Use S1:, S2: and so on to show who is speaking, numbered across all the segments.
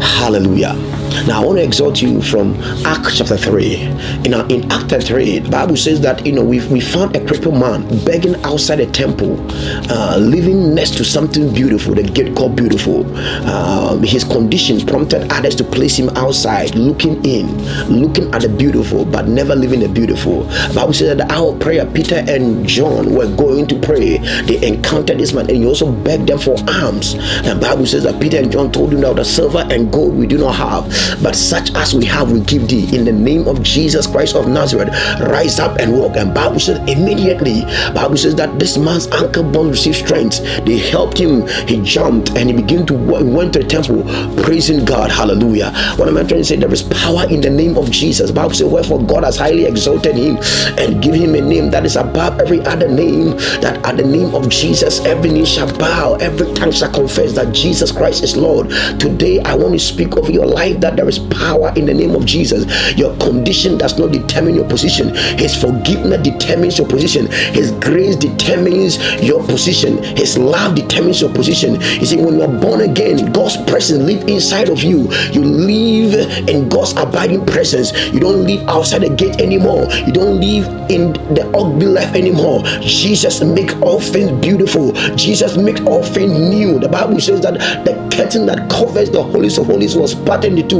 S1: Hallelujah. Now I want to exhort you from Acts chapter 3. You know, in Act 3, the Bible says that you know we we found a crippled man begging outside a temple, uh, living next to something beautiful, the gate called beautiful. Um, his condition prompted others to place him outside, looking in, looking at the beautiful, but never living the beautiful. The Bible says that our prayer, Peter and John were going to pray. They encountered this man, and he also begged them for alms. And Bible says that Peter and John told him that the silver and gold we do not have, but such as we have we give thee. In the name of jesus christ of nazareth rise up and walk. And bible says immediately bible says that this man's ankle bone received strength. They helped him. He jumped and he began to went to the temple praising god. Hallelujah. What am i trying to say there is power in the name of jesus. Bible says wherefore god has highly exalted him and give him a name that is above every other name that at the name of jesus every knee shall bow every tongue shall confess that jesus christ is lord. Today i want to speak of your life that there is power in the name of Jesus. Your condition does not determine your position. His forgiveness determines your position. His grace determines your position. His love determines your position. You see, when you are born again, God's presence lives inside of you. You live in God's abiding presence. You don't live outside the gate anymore. You don't live in the ugly life anymore. Jesus makes all things beautiful. Jesus makes all things new. The Bible says that the curtain that covers the holiest of holies was parted into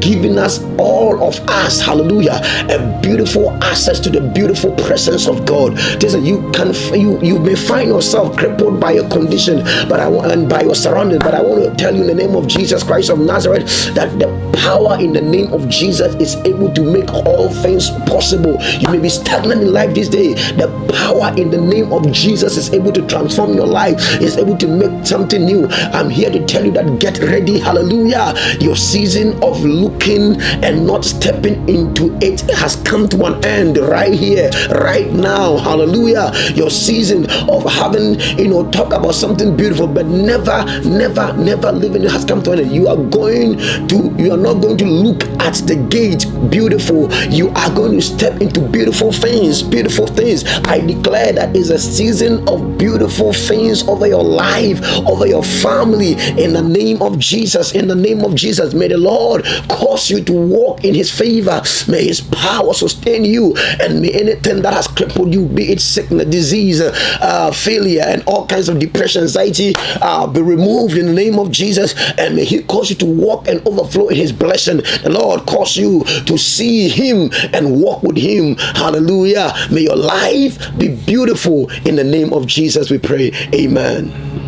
S1: giving us all of us, hallelujah, a beautiful access to the beautiful presence of God. Listen, you can you you may find yourself crippled by your condition, but I want and by your surroundings, but I want to tell you in the name of Jesus Christ of Nazareth that the power in the name of Jesus is able to make all things possible. You may be stagnant in life this day. The power in the name of Jesus is able to transform your life, is able to make something new. I'm here to tell you that get ready, hallelujah. Your season of looking and not stepping into it has come to an end right here, right now. Hallelujah. Your season of having, you know, talk about something beautiful, but never, never, never living it has come to an end. You are going to, you are not going to look at the gate beautiful. You are going to step into beautiful things, beautiful things. I declare that is a season of beautiful things over your life, over your family, in the name of Jesus. In the name of Jesus, may the Lord cause you to walk in his favor. May his power sustain you, and may anything that has crippled you, be it sickness, disease, uh, failure, and all kinds of depression, anxiety, uh, be removed in the name of Jesus. And may he cause you to walk and overflow in his blessing. The Lord cause you to see him and walk with him. Hallelujah. May your life be beautiful in the name of Jesus. We pray. Amen.